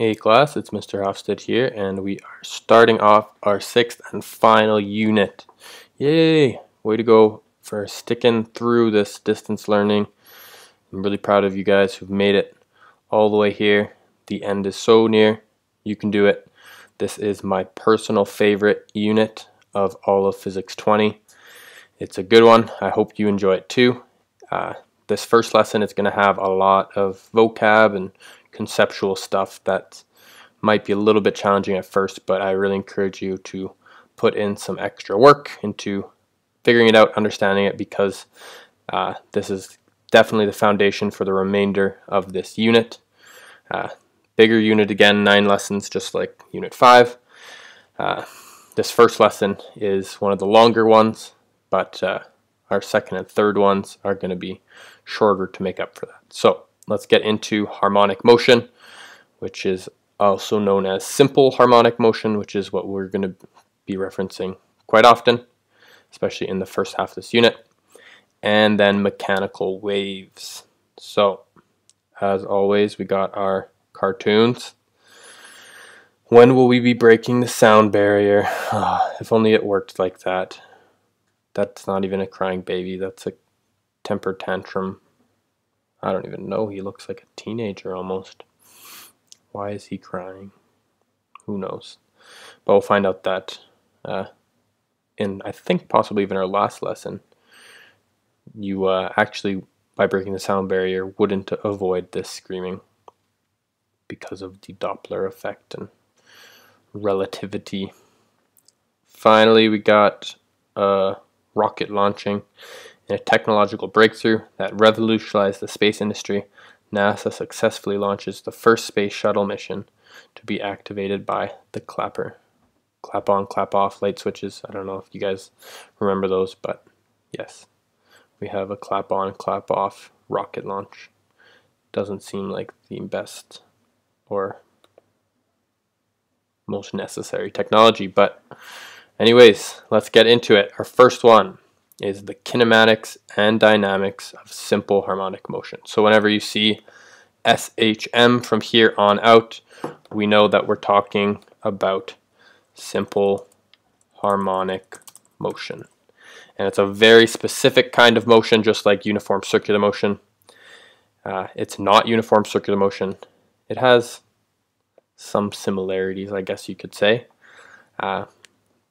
Hey class, it's Mr. Hofstede here, and we are starting off our sixth and final unit. Yay! Way to go for sticking through this distance learning. I'm really proud of you guys who've made it all the way here. The end is so near. You can do it. This is my personal favorite unit of all of Physics 20. It's a good one. I hope you enjoy it too. Uh, this first lesson is going to have a lot of vocab and conceptual stuff that might be a little bit challenging at first, but I really encourage you to put in some extra work into figuring it out, understanding it, because uh, this is definitely the foundation for the remainder of this unit. Uh, bigger unit again, nine lessons, just like Unit 5. Uh, this first lesson is one of the longer ones, but uh, our second and third ones are going to be shorter to make up for that. So let's get into harmonic motion, which is also known as simple harmonic motion, which is what we're going to be referencing quite often, especially in the first half of this unit, and then mechanical waves. So, as always, we got our cartoons. When will we be breaking the sound barrier? Oh, if only it worked like that. That's not even a crying baby, that's a temper tantrum I don't even know. He looks like a teenager almost. Why is he crying? Who knows? But we'll find out that uh, in, I think, possibly even our last lesson. You uh, actually, by breaking the sound barrier, wouldn't avoid this screaming because of the Doppler effect and relativity. Finally, we got uh, rocket launching. A technological breakthrough that revolutionized the space industry, NASA successfully launches the first space shuttle mission to be activated by the clapper. Clap on, clap off light switches. I don't know if you guys remember those, but yes, we have a clap on, clap off rocket launch. Doesn't seem like the best or most necessary technology, but anyways, let's get into it. Our first one is the kinematics and dynamics of simple harmonic motion. So whenever you see SHM from here on out, we know that we're talking about simple harmonic motion. And it's a very specific kind of motion, just like uniform circular motion. Uh, it's not uniform circular motion. It has some similarities, I guess you could say, uh,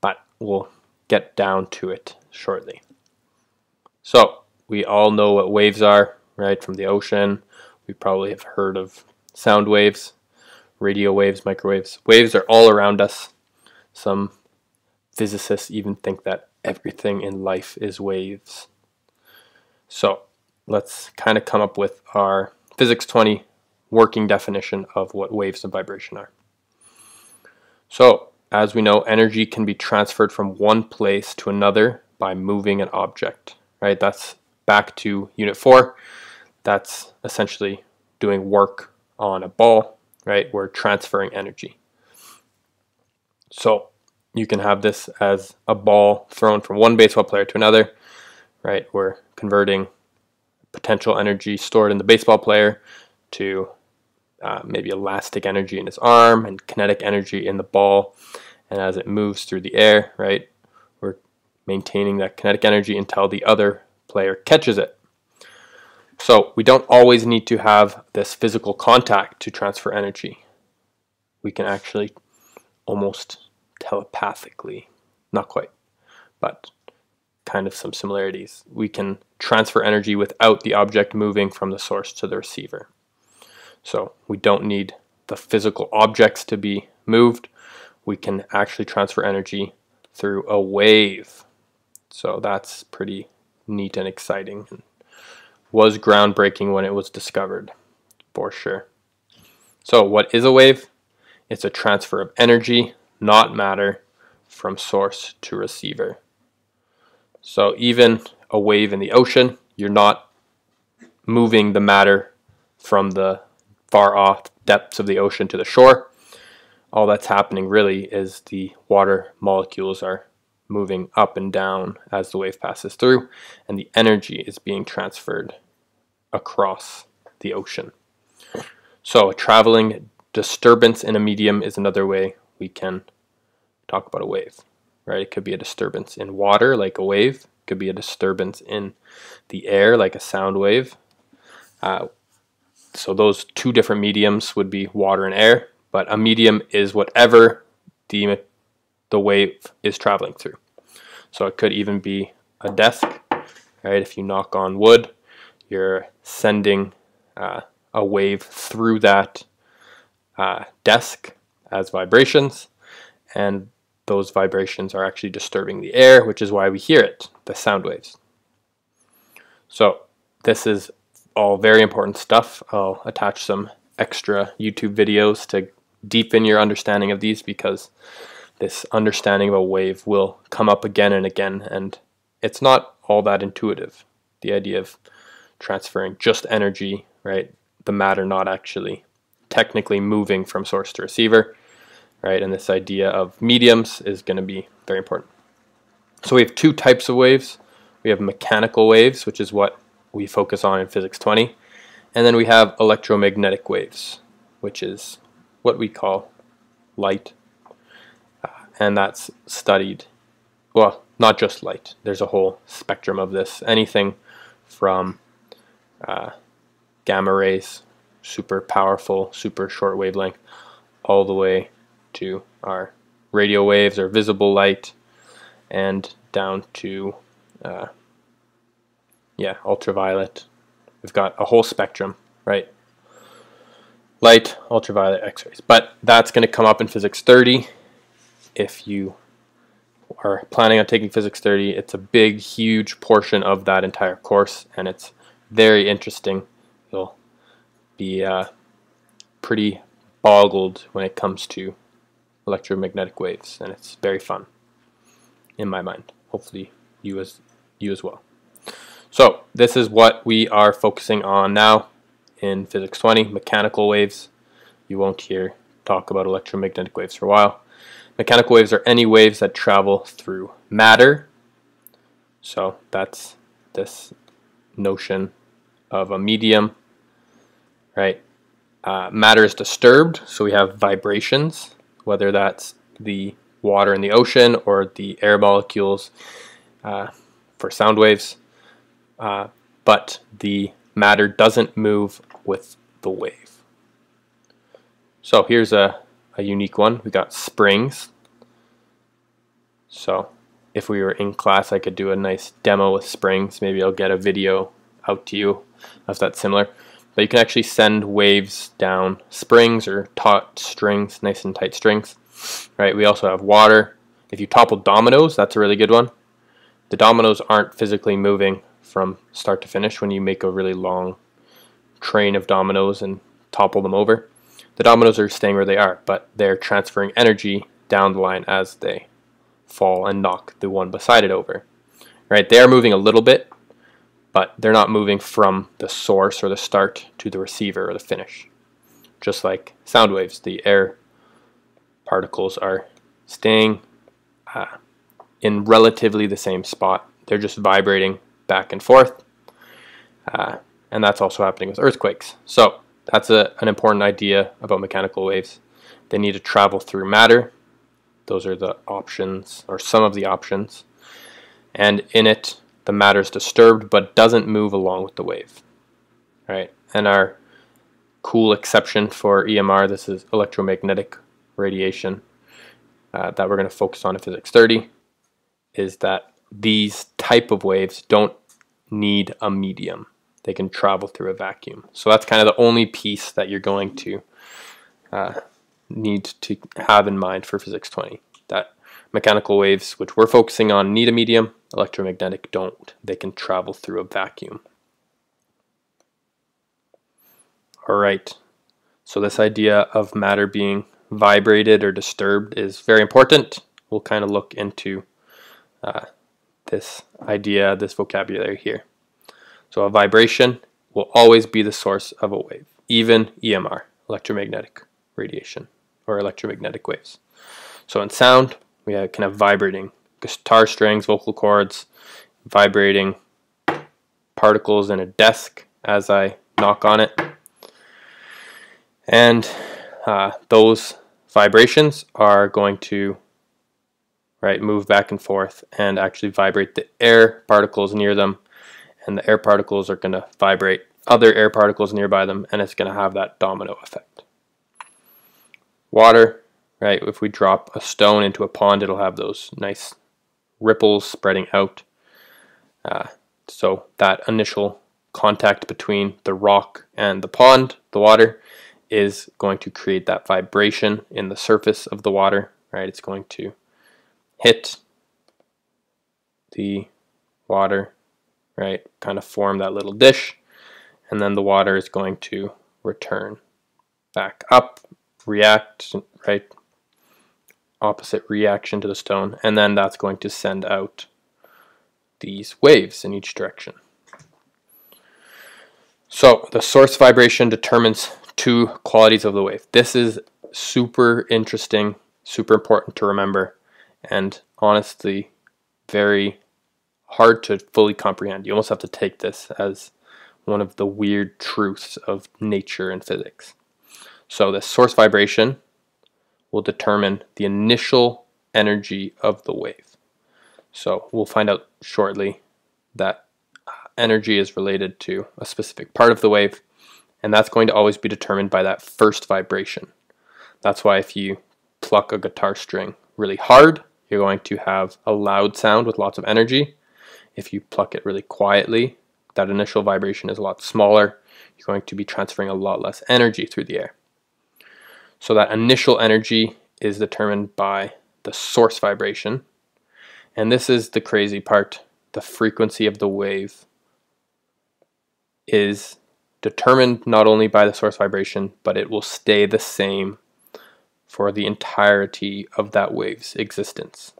but we'll get down to it shortly. So we all know what waves are, right, from the ocean. We probably have heard of sound waves, radio waves, microwaves. Waves are all around us. Some physicists even think that everything in life is waves. So let's kind of come up with our Physics 20 working definition of what waves of vibration are. So as we know, energy can be transferred from one place to another by moving an object right? That's back to unit four. That's essentially doing work on a ball, right? We're transferring energy. So you can have this as a ball thrown from one baseball player to another, right? We're converting potential energy stored in the baseball player to uh, maybe elastic energy in his arm and kinetic energy in the ball. And as it moves through the air, right, maintaining that kinetic energy until the other player catches it. So we don't always need to have this physical contact to transfer energy. We can actually almost telepathically, not quite, but kind of some similarities. We can transfer energy without the object moving from the source to the receiver. So we don't need the physical objects to be moved. We can actually transfer energy through a wave. So that's pretty neat and exciting. Was groundbreaking when it was discovered, for sure. So what is a wave? It's a transfer of energy, not matter, from source to receiver. So even a wave in the ocean, you're not moving the matter from the far off depths of the ocean to the shore. All that's happening really is the water molecules are moving up and down as the wave passes through, and the energy is being transferred across the ocean. So a traveling disturbance in a medium is another way we can talk about a wave, right? It could be a disturbance in water, like a wave. It could be a disturbance in the air, like a sound wave. Uh, so those two different mediums would be water and air, but a medium is whatever the, the wave is traveling through. So it could even be a desk, right? If you knock on wood, you're sending uh, a wave through that uh, desk as vibrations, and those vibrations are actually disturbing the air, which is why we hear it, the sound waves. So this is all very important stuff. I'll attach some extra YouTube videos to deepen your understanding of these because this understanding of a wave will come up again and again and it's not all that intuitive. The idea of transferring just energy, right? The matter not actually technically moving from source to receiver, right? And this idea of mediums is going to be very important. So we have two types of waves. We have mechanical waves, which is what we focus on in Physics 20. And then we have electromagnetic waves, which is what we call light. And that's studied, well, not just light. There's a whole spectrum of this. Anything from uh, gamma rays, super powerful, super short wavelength, all the way to our radio waves or visible light, and down to uh, yeah, ultraviolet. We've got a whole spectrum, right? Light, ultraviolet, X-rays. But that's going to come up in Physics 30. If you are planning on taking Physics 30, it's a big, huge portion of that entire course, and it's very interesting. You'll be uh, pretty boggled when it comes to electromagnetic waves, and it's very fun in my mind. Hopefully, you as you as well. So this is what we are focusing on now in Physics 20, mechanical waves. You won't hear talk about electromagnetic waves for a while. Mechanical waves are any waves that travel through matter. So that's this notion of a medium, right? Uh, matter is disturbed, so we have vibrations, whether that's the water in the ocean or the air molecules uh, for sound waves uh, but the matter doesn't move with the wave. So here's a, a unique one. We got springs. So if we were in class, I could do a nice demo with springs. Maybe I'll get a video out to you if that's similar. But you can actually send waves down springs or taut strings, nice and tight strings. Right. We also have water. If you topple dominoes, that's a really good one. The dominoes aren't physically moving, from start to finish when you make a really long train of dominoes and topple them over. The dominoes are staying where they are, but they're transferring energy down the line as they fall and knock the one beside it over. Right? They are moving a little bit, but they're not moving from the source or the start to the receiver or the finish. Just like sound waves, the air particles are staying uh, in relatively the same spot. They're just vibrating back and forth. Uh, and that's also happening with earthquakes. So that's a, an important idea about mechanical waves. They need to travel through matter. Those are the options, or some of the options. And in it, the matter is disturbed but doesn't move along with the wave. Right? And our cool exception for EMR, this is electromagnetic radiation uh, that we're going to focus on in Physics 30, is that these type of waves don't need a medium. They can travel through a vacuum. So that's kind of the only piece that you're going to uh, need to have in mind for Physics 20. That mechanical waves, which we're focusing on, need a medium. Electromagnetic don't. They can travel through a vacuum. All right. So this idea of matter being vibrated or disturbed is very important. We'll kind of look into uh, this idea, this vocabulary here. So a vibration will always be the source of a wave, even EMR, electromagnetic radiation, or electromagnetic waves. So in sound, we have, can have vibrating guitar strings, vocal cords, vibrating particles in a desk as I knock on it. And uh, those vibrations are going to right move back and forth and actually vibrate the air particles near them and the air particles are going to vibrate other air particles nearby them and it's going to have that domino effect water right if we drop a stone into a pond it'll have those nice ripples spreading out uh, so that initial contact between the rock and the pond the water is going to create that vibration in the surface of the water, right? It's going to hit the water, right? Kind of form that little dish, and then the water is going to return back up, react, right? Opposite reaction to the stone, and then that's going to send out these waves in each direction. So the source vibration determines two qualities of the wave. This is super interesting, super important to remember, and honestly, very hard to fully comprehend. You almost have to take this as one of the weird truths of nature and physics. So, the source vibration will determine the initial energy of the wave. So, we'll find out shortly that uh, energy is related to a specific part of the wave and that's going to always be determined by that first vibration. That's why if you pluck a guitar string really hard, you're going to have a loud sound with lots of energy. If you pluck it really quietly, that initial vibration is a lot smaller. You're going to be transferring a lot less energy through the air. So that initial energy is determined by the source vibration. And this is the crazy part. The frequency of the wave is determined not only by the source vibration, but it will stay the same for the entirety of that wave's existence.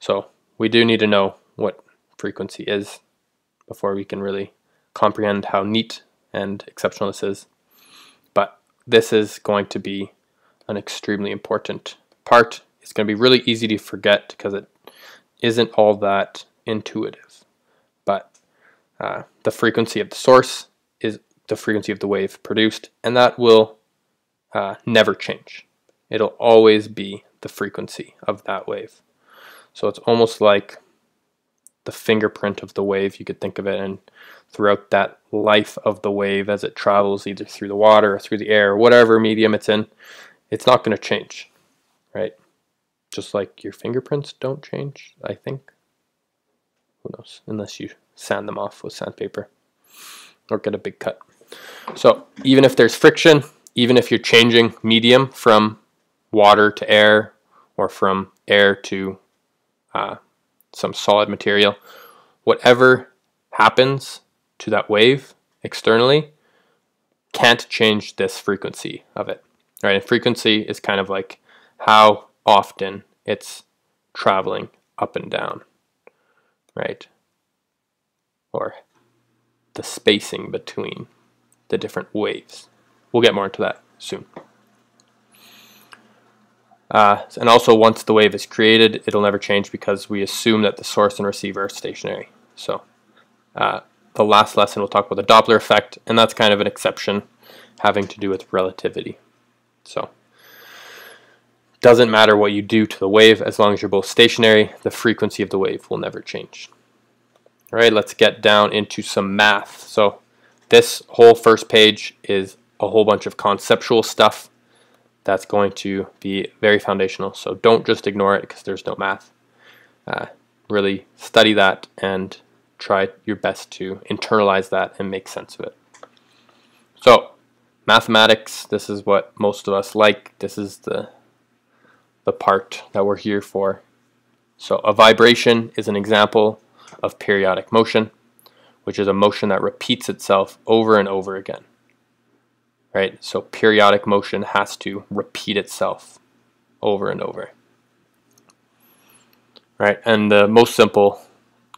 So we do need to know what frequency is before we can really comprehend how neat and exceptional this is. But this is going to be an extremely important part. It's going to be really easy to forget because it isn't all that intuitive. But uh, the frequency of the source is the frequency of the wave produced, and that will uh, never change. It'll always be the frequency of that wave. So it's almost like the fingerprint of the wave, you could think of it, and throughout that life of the wave as it travels either through the water or through the air, or whatever medium it's in, it's not going to change, right? Just like your fingerprints don't change, I think. Who knows? Unless you sand them off with sandpaper or get a big cut. So even if there's friction, even if you're changing medium from water to air or from air to uh, some solid material, whatever happens to that wave externally can't change this frequency of it. Right? And frequency is kind of like how often it's traveling up and down, right? Or the spacing between the different waves. We'll get more into that soon. Uh, and also once the wave is created, it'll never change because we assume that the source and receiver are stationary. So uh, the last lesson we'll talk about the Doppler effect, and that's kind of an exception having to do with relativity. So doesn't matter what you do to the wave as long as you're both stationary, the frequency of the wave will never change. All right, let's get down into some math. So this whole first page is a whole bunch of conceptual stuff that's going to be very foundational. So don't just ignore it because there's no math. Uh, really study that and try your best to internalize that and make sense of it. So mathematics, this is what most of us like. This is the, the part that we're here for. So a vibration is an example of periodic motion which is a motion that repeats itself over and over again. Right? So periodic motion has to repeat itself over and over. Right? And the most simple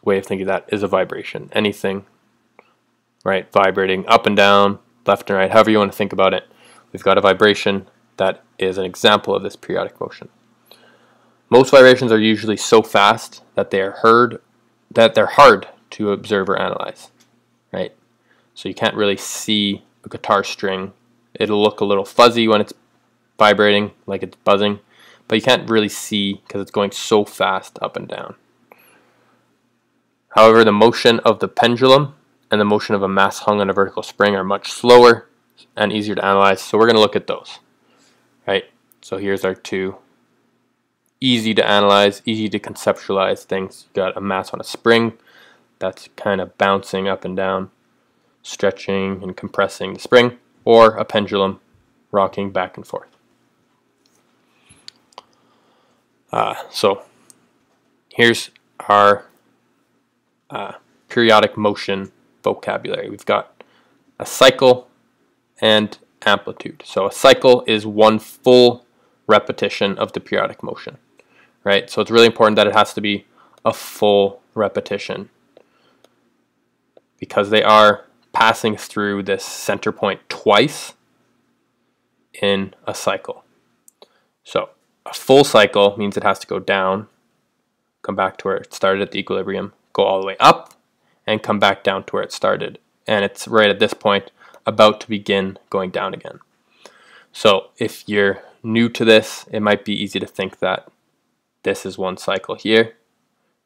way of thinking of that is a vibration. Anything, right, vibrating up and down, left and right, however you want to think about it. We've got a vibration that is an example of this periodic motion. Most vibrations are usually so fast that they are heard that they're hard to observe or analyze, right? So you can't really see a guitar string. It'll look a little fuzzy when it's vibrating, like it's buzzing, but you can't really see because it's going so fast up and down. However, the motion of the pendulum and the motion of a mass hung on a vertical spring are much slower and easier to analyze. So we're going to look at those. Right? So here's our two easy to analyze, easy to conceptualize things. You've got a mass on a spring that's kind of bouncing up and down, stretching and compressing the spring, or a pendulum rocking back and forth. Uh, so here's our uh, periodic motion vocabulary. We've got a cycle and amplitude. So a cycle is one full repetition of the periodic motion, right? So it's really important that it has to be a full repetition because they are passing through this center point twice in a cycle. So a full cycle means it has to go down, come back to where it started at the equilibrium, go all the way up, and come back down to where it started. And it's right at this point about to begin going down again. So if you're new to this, it might be easy to think that this is one cycle here,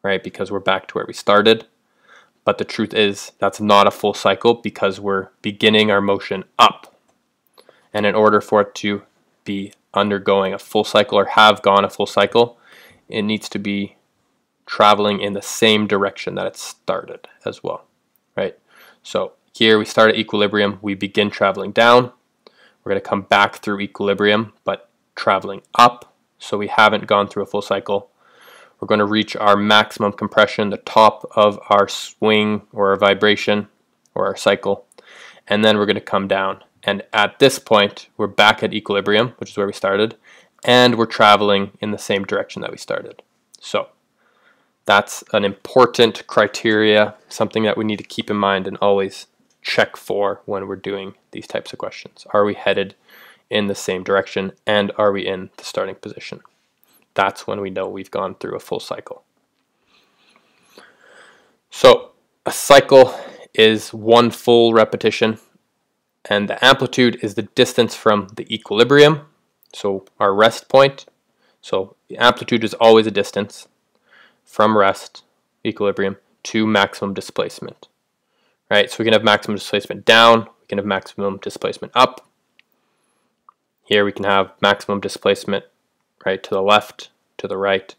right? Because we're back to where we started. But the truth is that's not a full cycle because we're beginning our motion up. And in order for it to be undergoing a full cycle or have gone a full cycle, it needs to be traveling in the same direction that it started as well, right? So here we start at equilibrium, we begin traveling down. We're going to come back through equilibrium, but traveling up. So we haven't gone through a full cycle. We're going to reach our maximum compression, the top of our swing or our vibration or our cycle. And then we're going to come down. And at this point, we're back at equilibrium, which is where we started, and we're traveling in the same direction that we started. So that's an important criteria, something that we need to keep in mind and always check for when we're doing these types of questions. Are we headed in the same direction and are we in the starting position? That's when we know we've gone through a full cycle. So a cycle is one full repetition and the amplitude is the distance from the equilibrium, so our rest point. So the amplitude is always a distance from rest, equilibrium, to maximum displacement. Right, so we can have maximum displacement down, we can have maximum displacement up. Here we can have maximum displacement right to the left, to the right.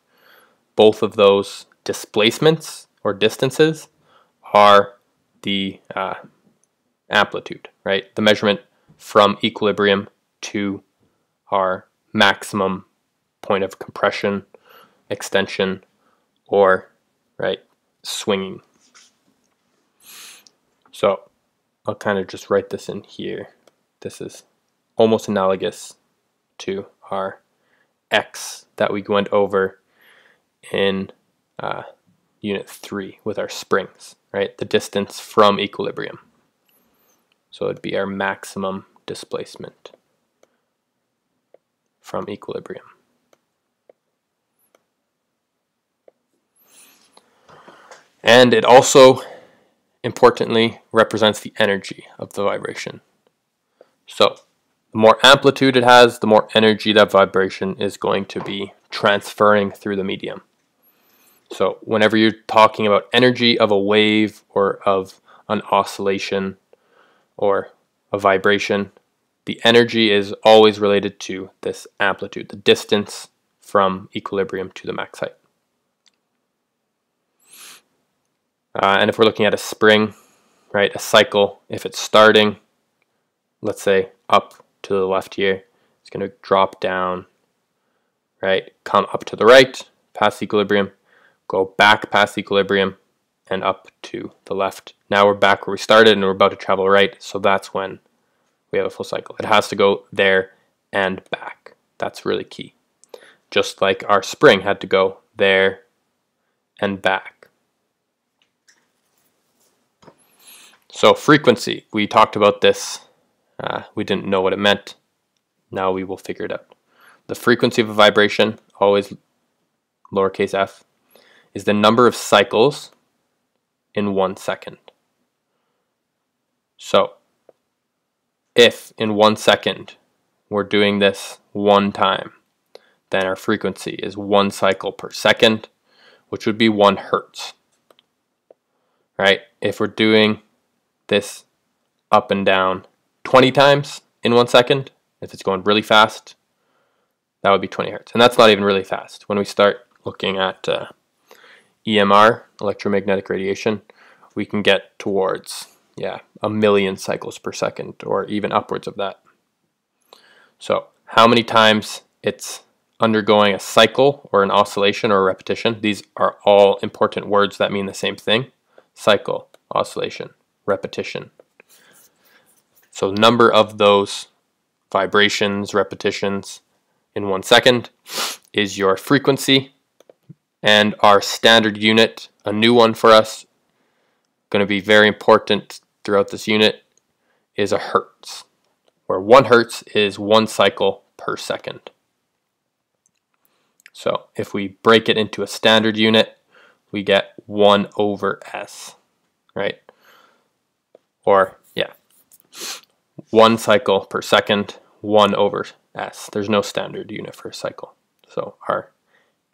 Both of those displacements or distances are the uh, amplitude, right? The measurement from equilibrium to our maximum point of compression, extension, or, right, swinging. So I'll kind of just write this in here. This is almost analogous to our x that we went over in uh, unit 3 with our springs, right? The distance from equilibrium. So it'd be our maximum displacement from equilibrium. And it also, importantly, represents the energy of the vibration. So the more amplitude it has, the more energy that vibration is going to be transferring through the medium. So whenever you're talking about energy of a wave or of an oscillation, or a vibration, the energy is always related to this amplitude, the distance from equilibrium to the max height. Uh, and if we're looking at a spring, right, a cycle, if it's starting, let's say up to the left here, it's going to drop down, right, come up to the right, past equilibrium, go back past equilibrium, and up to the left. Now we're back where we started and we're about to travel right, so that's when we have a full cycle. It has to go there and back. That's really key. Just like our spring had to go there and back. So frequency, we talked about this. Uh, we didn't know what it meant. Now we will figure it out. The frequency of a vibration, always lowercase f, is the number of cycles in one second. So if in one second we're doing this one time, then our frequency is one cycle per second, which would be one hertz. Right? If we're doing this up and down 20 times in one second, if it's going really fast, that would be 20 hertz. And that's not even really fast. When we start looking at uh, EMR, electromagnetic radiation, we can get towards, yeah, a million cycles per second or even upwards of that. So how many times it's undergoing a cycle or an oscillation or a repetition, these are all important words that mean the same thing. Cycle, oscillation, repetition. So number of those vibrations, repetitions in one second is your frequency and our standard unit, a new one for us, going to be very important throughout this unit, is a hertz, where one hertz is one cycle per second. So if we break it into a standard unit, we get 1 over s, right? Or, yeah, one cycle per second, 1 over s. There's no standard unit for a cycle. So our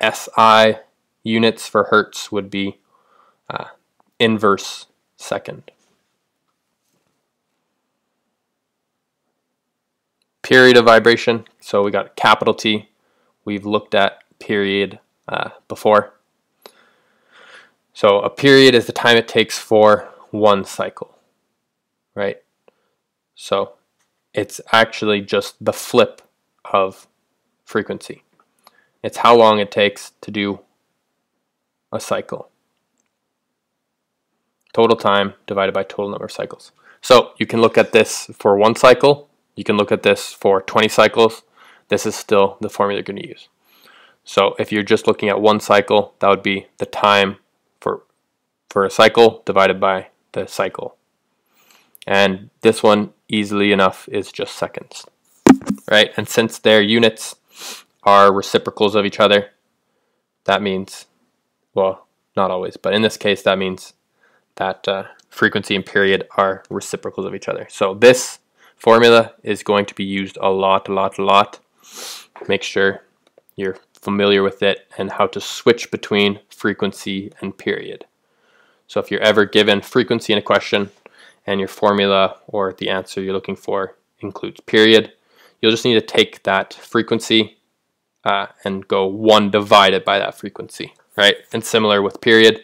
SI units for hertz would be uh, inverse second. Period of vibration, so we got capital T. We've looked at period uh, before. So a period is the time it takes for one cycle, right? So it's actually just the flip of frequency. It's how long it takes to do a cycle. Total time divided by total number of cycles. So you can look at this for one cycle. You can look at this for 20 cycles. This is still the formula you're going to use. So if you're just looking at one cycle, that would be the time for, for a cycle divided by the cycle. And this one, easily enough, is just seconds. Right? And since their units are reciprocals of each other, that means well, not always, but in this case, that means that uh, frequency and period are reciprocals of each other. So this formula is going to be used a lot, a lot, a lot. Make sure you're familiar with it and how to switch between frequency and period. So if you're ever given frequency in a question and your formula or the answer you're looking for includes period, you'll just need to take that frequency uh, and go 1 divided by that frequency right? And similar with period,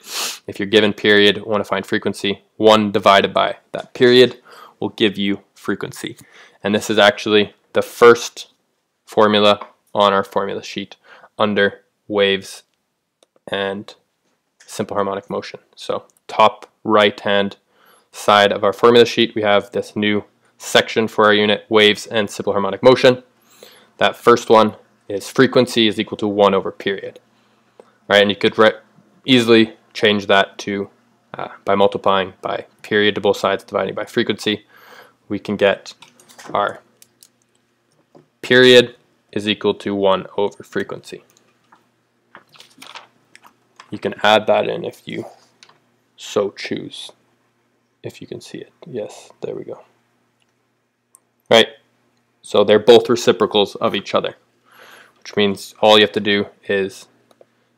if you're given period, want to find frequency, 1 divided by that period will give you frequency. And this is actually the first formula on our formula sheet under waves and simple harmonic motion. So top right hand side of our formula sheet, we have this new section for our unit, waves and simple harmonic motion. That first one is frequency is equal to 1 over period right? And you could easily change that to uh, by multiplying by period to both sides, dividing by frequency. We can get our period is equal to 1 over frequency. You can add that in if you so choose, if you can see it. Yes, there we go. Right, so they're both reciprocals of each other, which means all you have to do is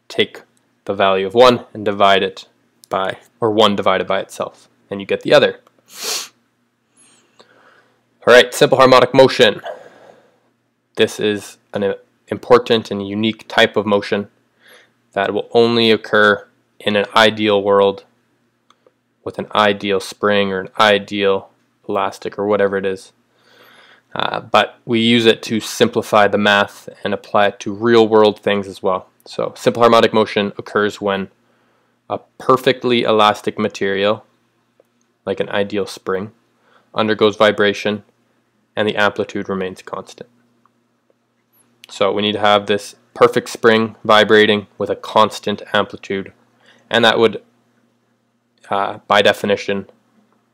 take the value of 1 and divide it by, or 1 divided by itself, and you get the other. Alright, simple harmonic motion. This is an important and unique type of motion that will only occur in an ideal world with an ideal spring or an ideal elastic or whatever it is. Uh, but we use it to simplify the math and apply it to real world things as well. So simple harmonic motion occurs when a perfectly elastic material, like an ideal spring, undergoes vibration and the amplitude remains constant. So we need to have this perfect spring vibrating with a constant amplitude and that would, uh, by definition,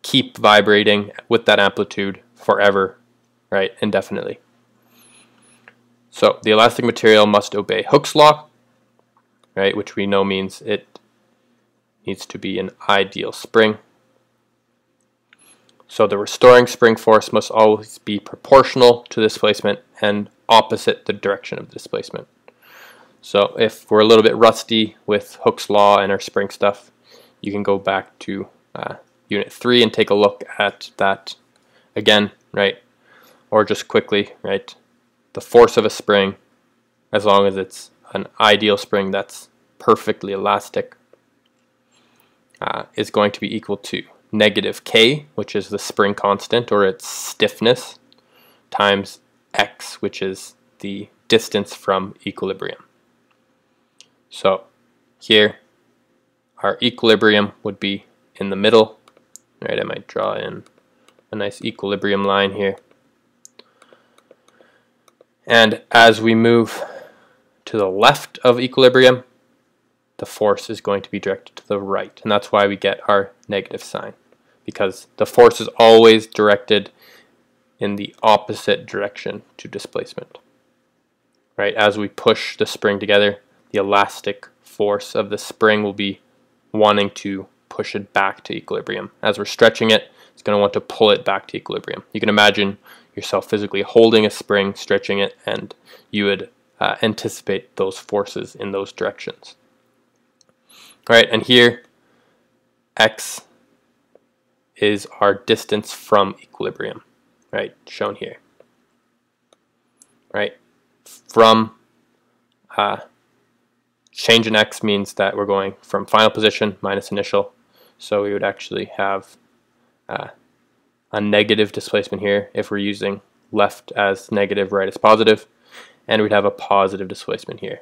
keep vibrating with that amplitude forever, right, indefinitely. So the elastic material must obey Hooke's law, right, which we know means it needs to be an ideal spring. So the restoring spring force must always be proportional to displacement and opposite the direction of displacement. So if we're a little bit rusty with Hooke's law and our spring stuff, you can go back to uh, unit 3 and take a look at that again, right? Or just quickly, right? The force of a spring, as long as it's an ideal spring that's perfectly elastic, uh, is going to be equal to negative k, which is the spring constant or its stiffness, times x, which is the distance from equilibrium. So here, our equilibrium would be in the middle. Right, I might draw in a nice equilibrium line here. And as we move to the left of equilibrium, the force is going to be directed to the right. And that's why we get our negative sign because the force is always directed in the opposite direction to displacement. Right, as we push the spring together, the elastic force of the spring will be wanting to push it back to equilibrium. As we're stretching it, it's going to want to pull it back to equilibrium. You can imagine yourself physically holding a spring, stretching it, and you would uh, anticipate those forces in those directions. All right, and here, x is our distance from equilibrium, right, shown here. Right, from uh, change in x means that we're going from final position minus initial, so we would actually have uh, a negative displacement here if we're using left as negative, right as positive, and we'd have a positive displacement here.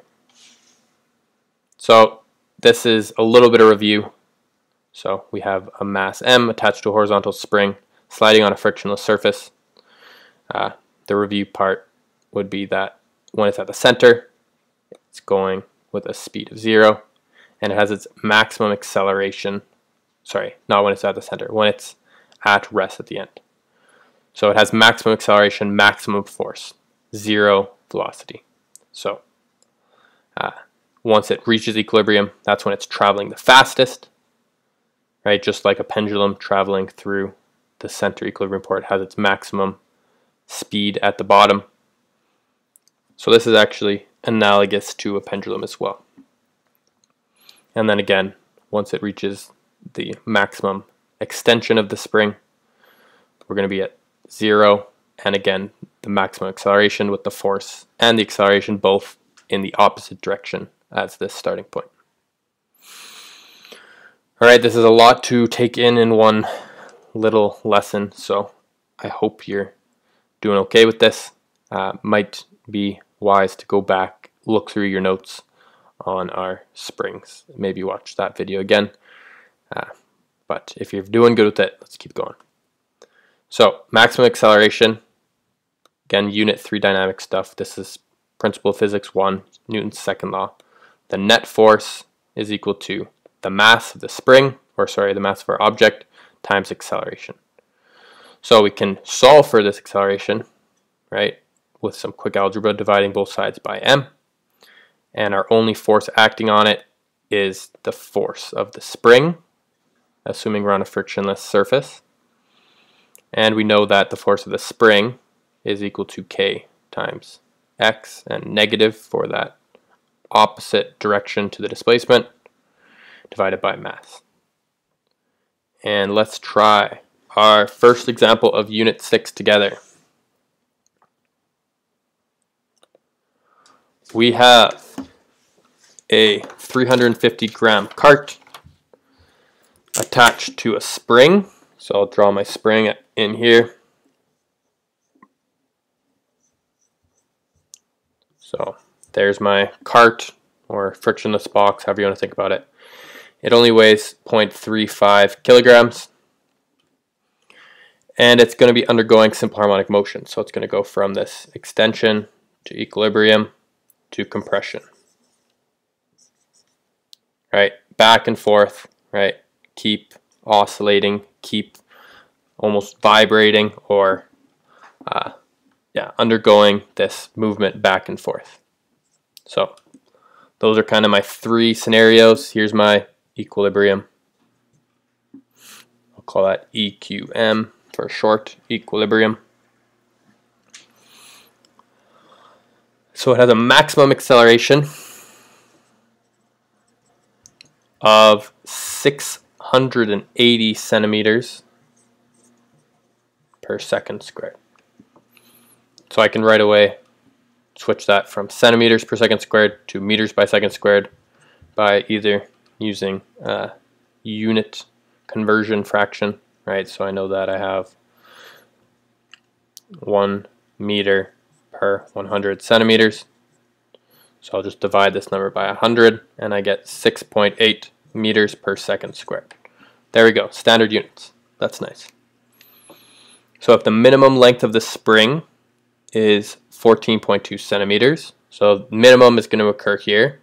So this is a little bit of review so we have a mass M attached to a horizontal spring sliding on a frictionless surface. Uh, the review part would be that when it's at the center, it's going with a speed of zero and it has its maximum acceleration. Sorry, not when it's at the center, when it's at rest at the end. So it has maximum acceleration, maximum force, zero velocity. So uh, once it reaches equilibrium, that's when it's traveling the fastest right? Just like a pendulum traveling through the center equilibrium port has its maximum speed at the bottom. So this is actually analogous to a pendulum as well. And then again, once it reaches the maximum extension of the spring, we're going to be at zero. And again, the maximum acceleration with the force and the acceleration both in the opposite direction as this starting point. All right, this is a lot to take in in one little lesson, so I hope you're doing okay with this. Uh, might be wise to go back, look through your notes on our springs. Maybe watch that video again. Uh, but if you're doing good with it, let's keep going. So maximum acceleration, again, unit 3 dynamic stuff. This is principle of physics 1, Newton's second law. The net force is equal to the mass of the spring, or sorry, the mass of our object, times acceleration. So we can solve for this acceleration, right, with some quick algebra dividing both sides by m. And our only force acting on it is the force of the spring, assuming we're on a frictionless surface. And we know that the force of the spring is equal to k times x, and negative for that opposite direction to the displacement divided by mass. And let's try our first example of unit 6 together. We have a 350 gram cart attached to a spring. So I'll draw my spring in here. So there's my cart or frictionless box, however you want to think about it. It only weighs 0.35 kilograms. And it's going to be undergoing simple harmonic motion. So it's going to go from this extension to equilibrium to compression. Right, back and forth, right? Keep oscillating, keep almost vibrating or uh, yeah, undergoing this movement back and forth. So those are kind of my three scenarios. Here's my equilibrium. I'll call that EQM for short equilibrium. So it has a maximum acceleration of 680 centimeters per second squared. So I can right away switch that from centimeters per second squared to meters by second squared by either using a unit conversion fraction, right? So I know that I have one meter per 100 centimeters. So I'll just divide this number by 100 and I get 6.8 meters per second squared. There we go, standard units. That's nice. So if the minimum length of the spring is 14.2 centimeters, so minimum is going to occur here.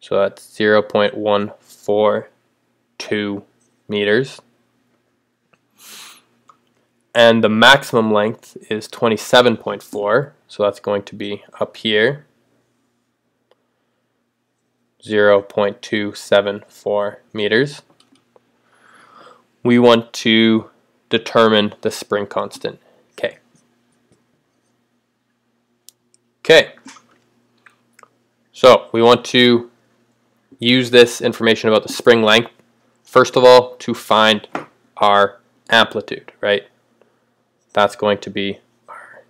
So that's 0.142 meters. And the maximum length is 27.4, so that's going to be up here. 0.274 meters. We want to determine the spring constant, K. Okay, so we want to use this information about the spring length, first of all, to find our amplitude, right? That's going to be our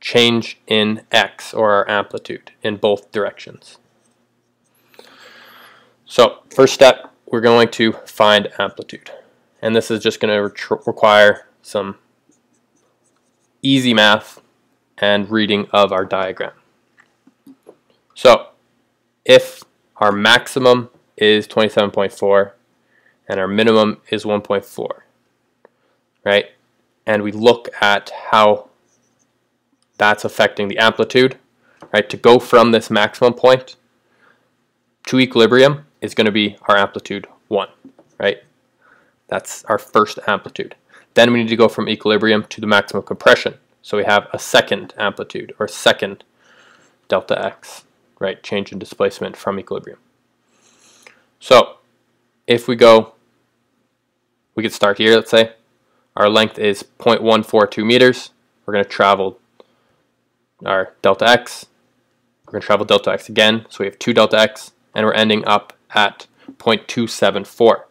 change in x, or our amplitude, in both directions. So first step, we're going to find amplitude. And this is just going to require some easy math and reading of our diagram. So if our maximum is 27.4 and our minimum is 1.4, right? And we look at how that's affecting the amplitude, right? To go from this maximum point to equilibrium, is going to be our amplitude 1, right? That's our first amplitude. Then we need to go from equilibrium to the maximum compression. So we have a second amplitude or second delta x, right? Change in displacement from equilibrium. So if we go, we could start here, let's say. Our length is 0.142 meters. We're going to travel our delta x. We're going to travel delta x again. So we have 2 delta x, and we're ending up at 0.274.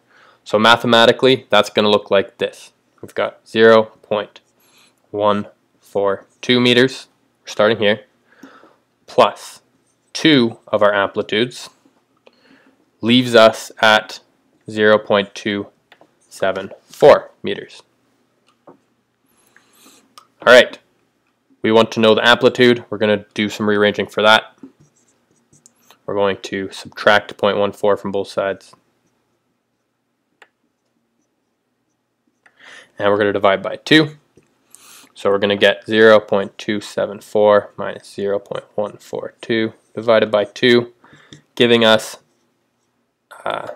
So mathematically, that's going to look like this. We've got 0.142 meters, we're starting here, plus 2 of our amplitudes, leaves us at 0.274 meters. All right, we want to know the amplitude. We're going to do some rearranging for that. We're going to subtract 0.14 from both sides. And we're going to divide by 2. So we're going to get 0 0.274 minus 0 0.142 divided by 2, giving us uh,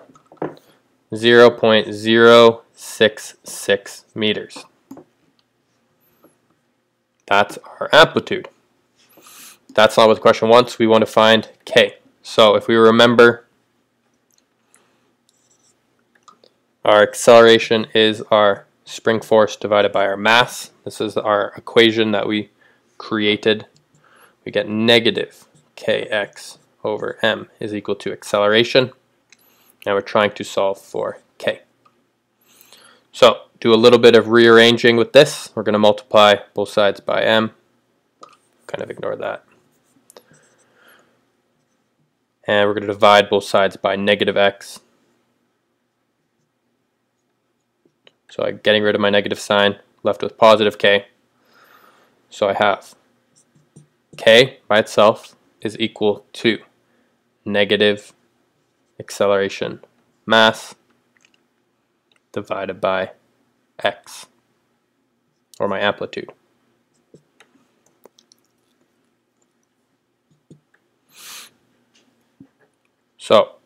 0 0.066 meters. That's our amplitude. That's not what the question wants. We want to find K. So if we remember, our acceleration is our spring force divided by our mass. This is our equation that we created. We get negative kx over m is equal to acceleration. And we're trying to solve for k. So do a little bit of rearranging with this. We're going to multiply both sides by m. Kind of ignore that. and we're going to divide both sides by negative x. So I'm getting rid of my negative sign, left with positive k. So I have k by itself is equal to negative acceleration mass divided by x, or my amplitude. So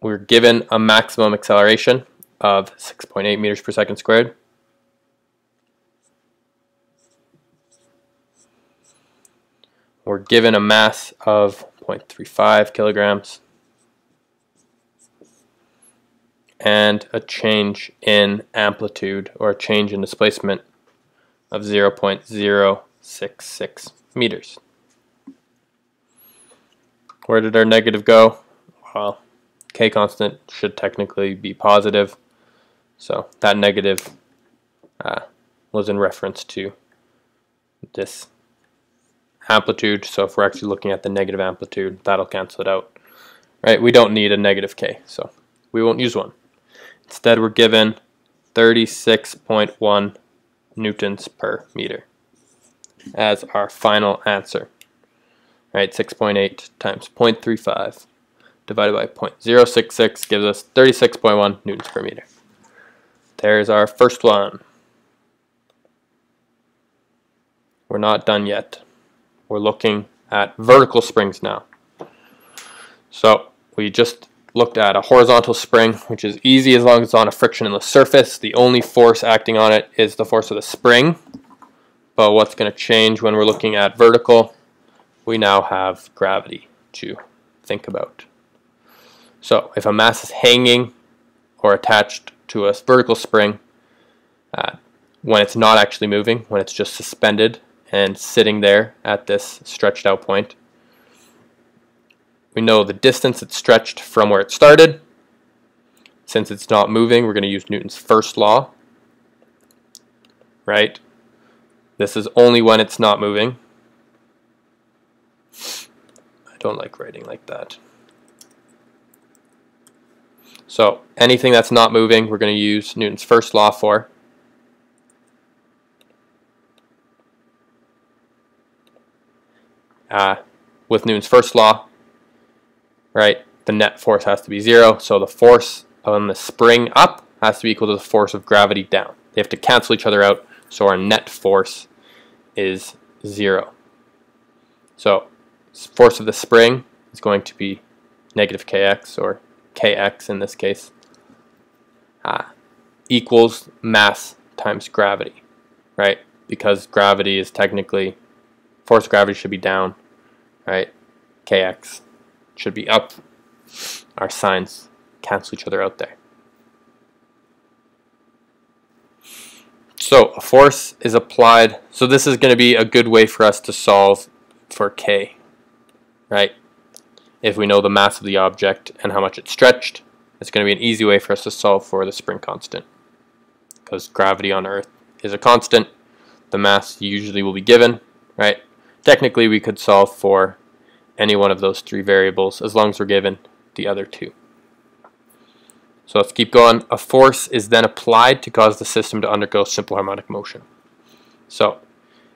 we're given a maximum acceleration of 6.8 meters per second squared. We're given a mass of 0.35 kilograms. And a change in amplitude or a change in displacement of 0.066 meters. Where did our negative go? Well, k constant should technically be positive, so that negative uh, was in reference to this amplitude. So if we're actually looking at the negative amplitude, that'll cancel it out. Right? We don't need a negative k, so we won't use one. Instead, we're given 36.1 newtons per meter as our final answer. Right, 6.8 times 0.35 divided by 0.066 gives us 36.1 newtons per meter. There's our first one. We're not done yet. We're looking at vertical springs now. So we just looked at a horizontal spring, which is easy as long as it's on a frictionless surface. The only force acting on it is the force of the spring. But what's going to change when we're looking at vertical? We now have gravity to think about. So if a mass is hanging or attached to a vertical spring, uh, when it's not actually moving, when it's just suspended and sitting there at this stretched out point, we know the distance it's stretched from where it started. Since it's not moving, we're going to use Newton's first law, right? This is only when it's not moving. I don't like writing like that. So anything that's not moving, we're going to use Newton's first law for. Uh, with Newton's first law, right, the net force has to be zero. So the force on the spring up has to be equal to the force of gravity down. They have to cancel each other out. So our net force is zero. So force of the spring is going to be negative kx or kx in this case, uh, equals mass times gravity, right? Because gravity is technically, force of gravity should be down, right? kx should be up. Our signs cancel each other out there. So a force is applied. So this is going to be a good way for us to solve for k, right? if we know the mass of the object and how much it's stretched, it's going to be an easy way for us to solve for the spring constant. Because gravity on Earth is a constant, the mass usually will be given, right? Technically, we could solve for any one of those three variables as long as we're given the other two. So let's keep going. A force is then applied to cause the system to undergo simple harmonic motion. So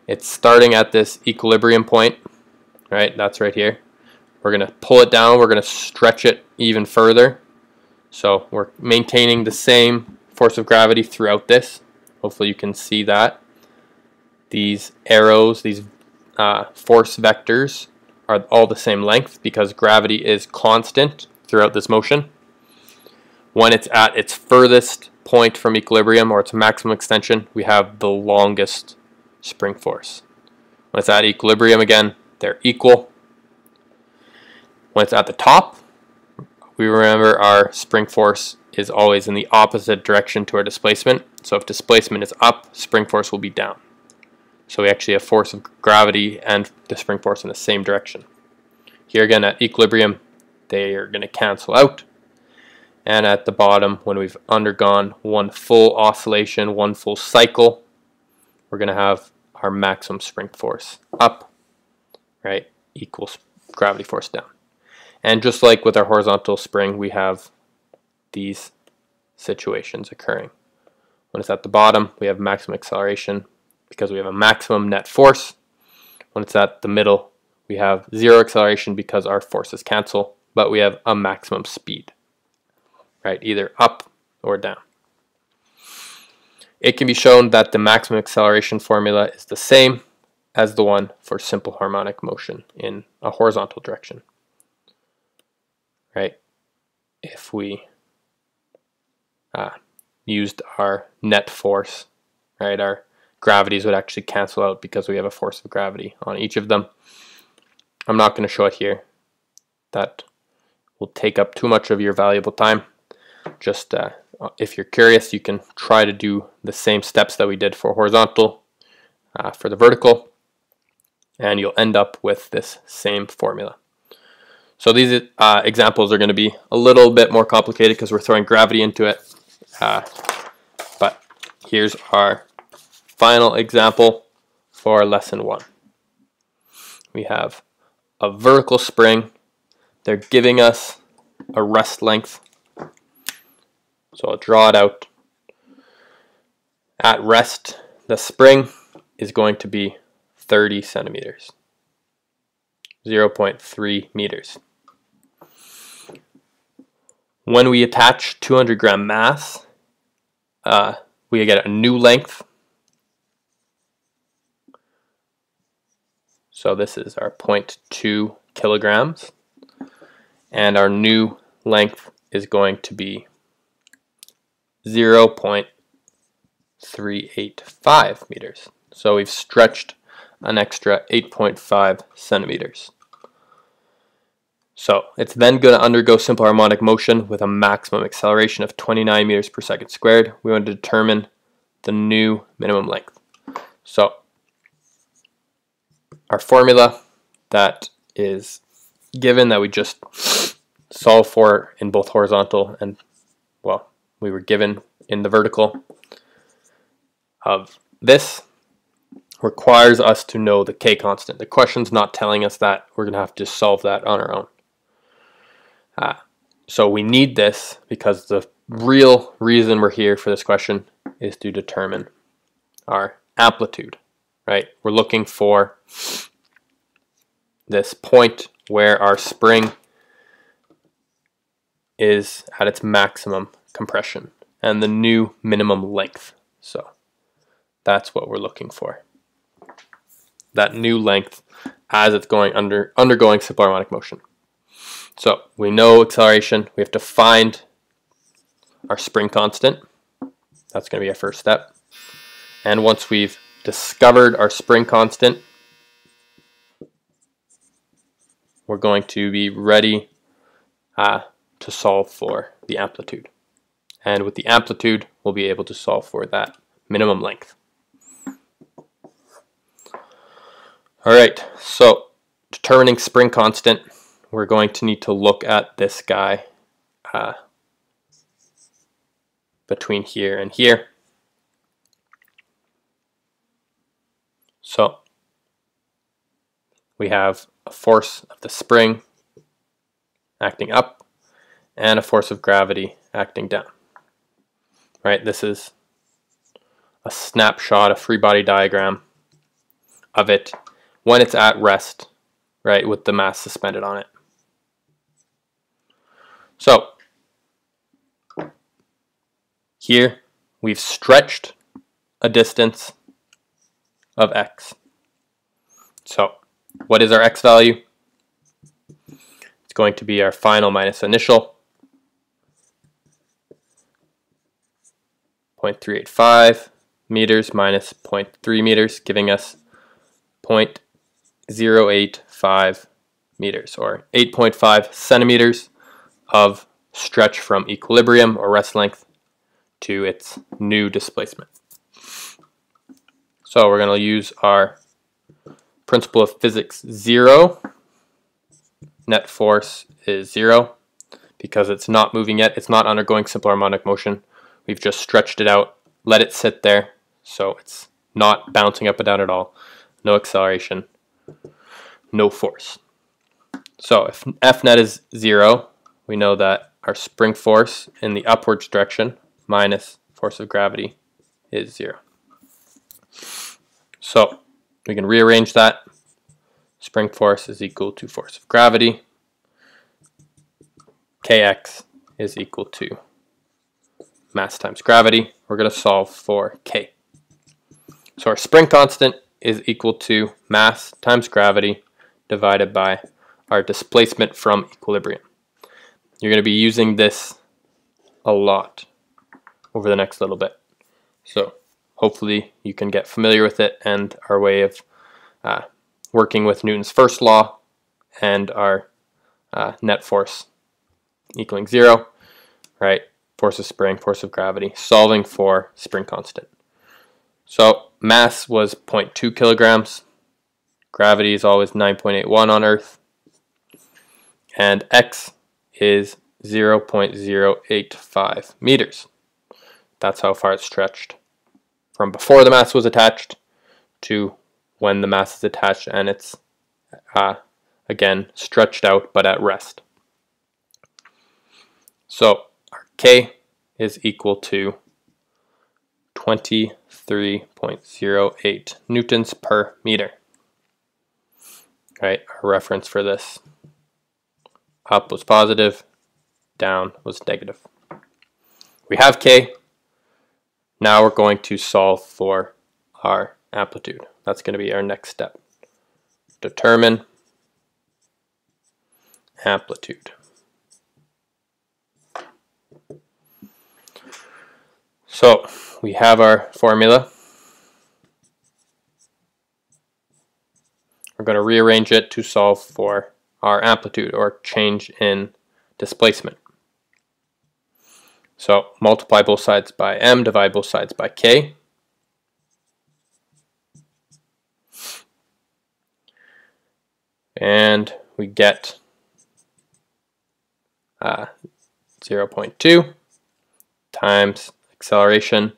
it's starting at this equilibrium point, right? That's right here. We're going to pull it down. We're going to stretch it even further. So we're maintaining the same force of gravity throughout this. Hopefully you can see that. These arrows, these uh, force vectors are all the same length because gravity is constant throughout this motion. When it's at its furthest point from equilibrium or its maximum extension, we have the longest spring force. When it's at equilibrium again, they're equal. When it's at the top, we remember our spring force is always in the opposite direction to our displacement. So if displacement is up, spring force will be down. So we actually have force of gravity and the spring force in the same direction. Here again at equilibrium, they are going to cancel out. And at the bottom, when we've undergone one full oscillation, one full cycle, we're going to have our maximum spring force up, right, equals gravity force down. And just like with our horizontal spring, we have these situations occurring. When it's at the bottom, we have maximum acceleration because we have a maximum net force. When it's at the middle, we have zero acceleration because our forces cancel, but we have a maximum speed, right? Either up or down. It can be shown that the maximum acceleration formula is the same as the one for simple harmonic motion in a horizontal direction right? If we uh, used our net force, right? Our gravities would actually cancel out because we have a force of gravity on each of them. I'm not going to show it here. That will take up too much of your valuable time. just uh, if you're curious, you can try to do the same steps that we did for horizontal uh, for the vertical, and you'll end up with this same formula. So these uh, examples are going to be a little bit more complicated because we're throwing gravity into it. Uh, but here's our final example for lesson one. We have a vertical spring. They're giving us a rest length. So I'll draw it out. At rest, the spring is going to be 30 centimeters, 0.3 meters. When we attach 200 gram mass, uh, we get a new length. So this is our 0.2 kilograms. And our new length is going to be 0.385 meters. So we've stretched an extra 8.5 centimeters. So it's then going to undergo simple harmonic motion with a maximum acceleration of 29 meters per second squared. We want to determine the new minimum length. So our formula that is given that we just solve for in both horizontal and, well, we were given in the vertical of this requires us to know the k constant. The question's not telling us that. We're going to have to solve that on our own. Uh, so we need this because the real reason we're here for this question is to determine our amplitude, right? We're looking for this point where our spring is at its maximum compression and the new minimum length. So that's what we're looking for. That new length as it's going under undergoing simple harmonic motion. So we know acceleration. We have to find our spring constant. That's going to be our first step. And once we've discovered our spring constant, we're going to be ready uh, to solve for the amplitude. And with the amplitude, we'll be able to solve for that minimum length. All right, so determining spring constant, we're going to need to look at this guy uh, between here and here. So we have a force of the spring acting up and a force of gravity acting down. Right, this is a snapshot, a free body diagram of it when it's at rest, right, with the mass suspended on it. So here we've stretched a distance of x. So what is our x value? It's going to be our final minus initial. 0.385 meters minus 0.3 meters, giving us 0.085 meters, or 8.5 centimeters of stretch from equilibrium or rest length to its new displacement. So we're going to use our principle of physics 0. Net force is 0 because it's not moving yet. It's not undergoing simple harmonic motion. We've just stretched it out, let it sit there, so it's not bouncing up and down at all. No acceleration, no force. So if F net is 0, we know that our spring force in the upwards direction minus force of gravity is zero. So we can rearrange that. Spring force is equal to force of gravity. Kx is equal to mass times gravity. We're going to solve for k. So our spring constant is equal to mass times gravity divided by our displacement from equilibrium. You're going to be using this a lot over the next little bit. So hopefully you can get familiar with it and our way of uh, working with Newton's first law and our uh, net force equaling zero, right? force of spring, force of gravity, solving for spring constant. So mass was 0.2 kilograms. Gravity is always 9.81 on Earth. And x is 0.085 meters. That's how far it's stretched from before the mass was attached to when the mass is attached and it's uh, again stretched out but at rest. So our K is equal to 23.08 newtons per meter. Right, our reference for this. Up was positive, down was negative. We have K. Now we're going to solve for our amplitude. That's going to be our next step. Determine amplitude. So we have our formula. We're going to rearrange it to solve for our amplitude or change in displacement. So multiply both sides by m, divide both sides by k. And we get uh, 0.2 times acceleration,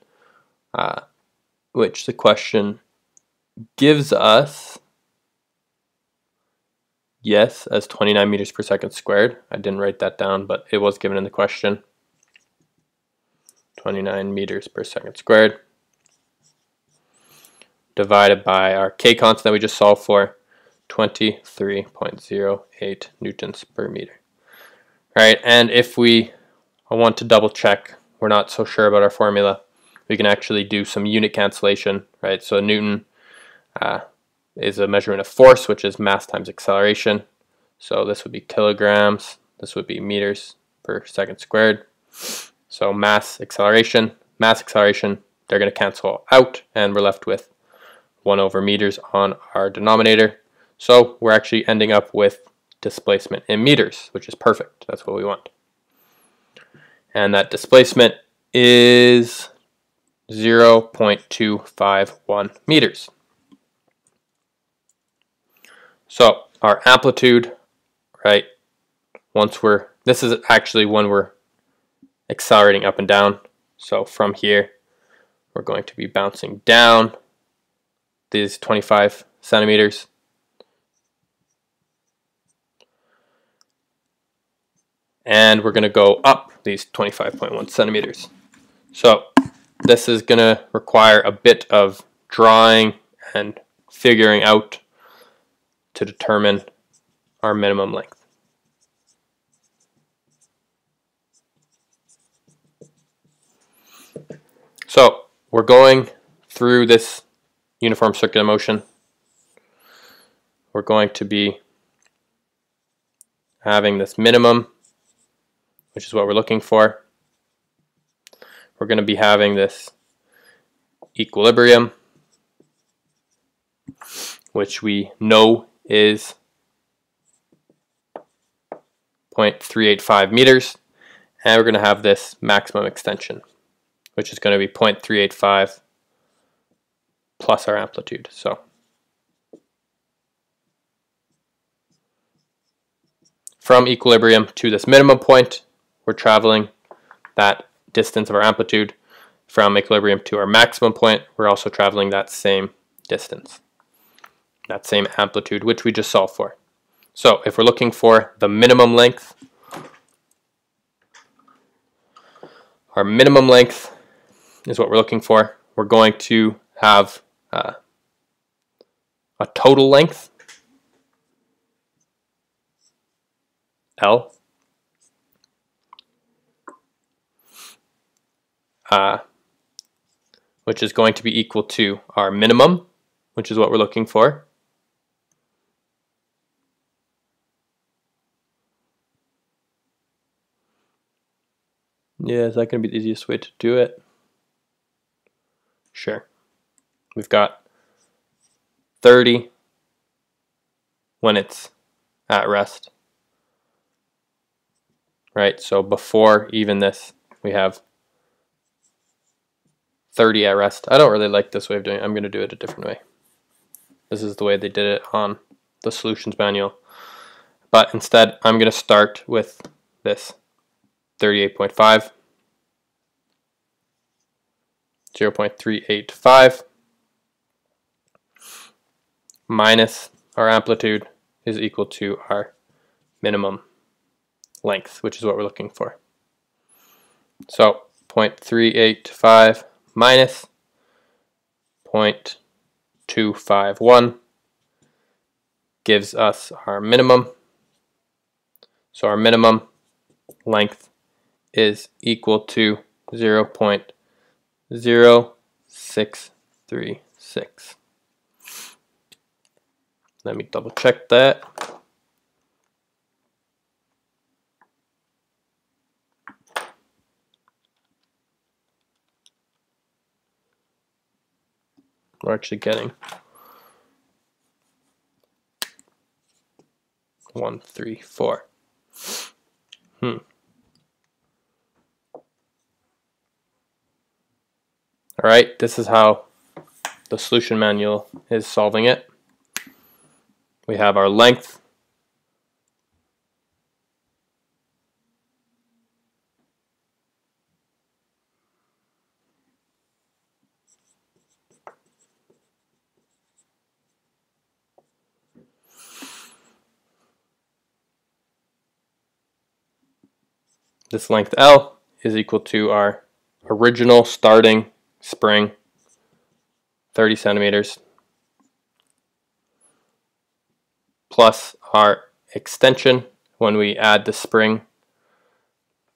uh, which the question gives us, yes, as 29 meters per second squared. I didn't write that down, but it was given in the question. 29 meters per second squared divided by our k constant that we just solved for, 23.08 newtons per meter. Right, and if we want to double check, we're not so sure about our formula, we can actually do some unit cancellation, right? So a Newton uh, is a measurement of force, which is mass times acceleration. So this would be kilograms, this would be meters per second squared. So mass acceleration, mass acceleration, they're going to cancel out and we're left with 1 over meters on our denominator. So we're actually ending up with displacement in meters, which is perfect. That's what we want. And that displacement is 0.251 meters. So our amplitude, right, once we're, this is actually when we're accelerating up and down. So from here, we're going to be bouncing down these 25 centimeters. And we're going to go up these 25.1 centimeters. So this is going to require a bit of drawing and figuring out to determine our minimum length. Going through this uniform circular motion. We're going to be having this minimum, which is what we're looking for. We're going to be having this equilibrium, which we know is 0.385 meters, and we're going to have this maximum extension which is going to be 0.385 plus our amplitude. So from equilibrium to this minimum point, we're traveling that distance of our amplitude. From equilibrium to our maximum point, we're also traveling that same distance, that same amplitude, which we just solved for. So if we're looking for the minimum length, our minimum length is what we're looking for. We're going to have uh, a total length, L, uh, which is going to be equal to our minimum, which is what we're looking for. Yeah, is that going to be the easiest way to do it? Sure. We've got 30 when it's at rest. Right, so before even this we have 30 at rest. I don't really like this way of doing it. I'm going to do it a different way. This is the way they did it on the solutions manual. But instead, I'm going to start with this 38.5, 0 0.385 minus our amplitude is equal to our minimum length, which is what we're looking for. So 0.385 minus 0.251 gives us our minimum. So our minimum length is equal to 0 0.0636. Let me double check that. We're actually getting one, three, four. Hmm. All right, this is how the solution manual is solving it. We have our length. This length L is equal to our original starting spring, 30 centimeters, plus our extension when we add the spring,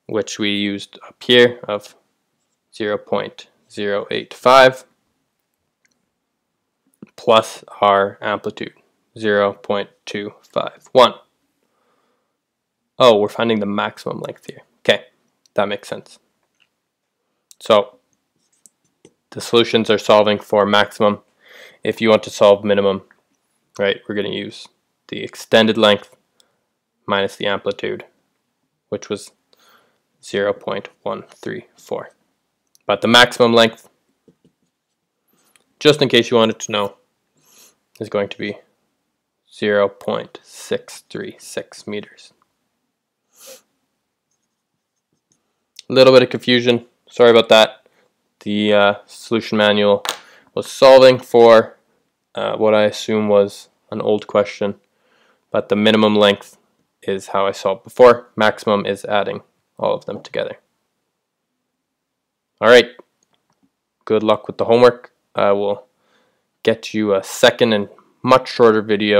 which we used up here of 0.085 plus our amplitude 0.251. Oh, we're finding the maximum length here. Okay, that makes sense. So the solutions are solving for maximum. If you want to solve minimum, right, we're going to use the extended length minus the amplitude, which was 0.134. But the maximum length, just in case you wanted to know, is going to be 0.636 meters. A little bit of confusion, sorry about that. The uh, solution manual was solving for uh, what I assume was an old question but the minimum length is how I solved before. Maximum is adding all of them together. All right, good luck with the homework. I will get you a second and much shorter video